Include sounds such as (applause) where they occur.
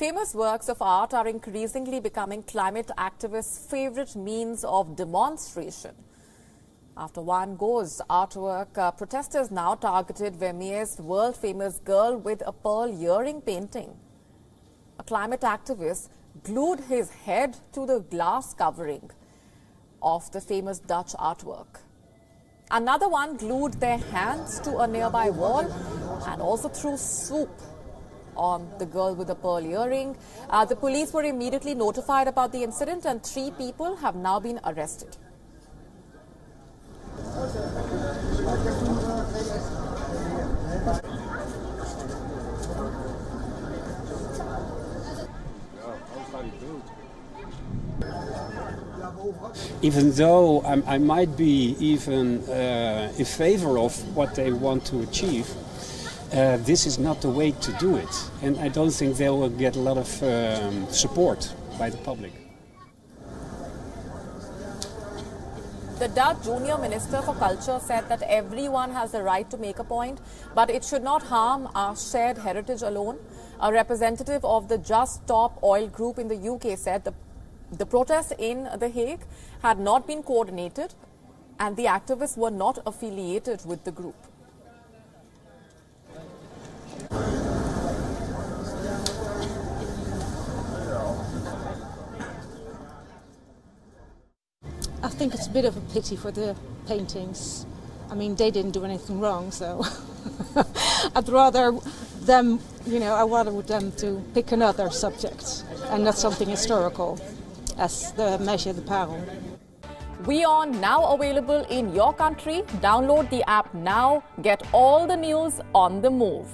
Famous works of art are increasingly becoming climate activists' favorite means of demonstration. After Van Gogh's artwork, uh, protesters now targeted Vermeer's world-famous girl with a pearl earring painting. A climate activist glued his head to the glass covering of the famous Dutch artwork. Another one glued their hands to a nearby wall and also threw soup on the girl with the pearl earring. Uh, the police were immediately notified about the incident and three people have now been arrested. even though I, I might be even uh, in favor of what they want to achieve, uh, this is not the way to do it. And I don't think they will get a lot of um, support by the public. The Dutch Junior Minister for Culture said that everyone has the right to make a point, but it should not harm our shared heritage alone. A representative of the Just Stop Oil Group in the UK said the the protests in The Hague had not been coordinated and the activists were not affiliated with the group. I think it's a bit of a pity for the paintings. I mean, they didn't do anything wrong, so (laughs) I'd rather them, you know, I rather them to pick another subject and not something historical as het Meisje met de Parel. WION now available in your country. Download the app now. Get all the news on the move.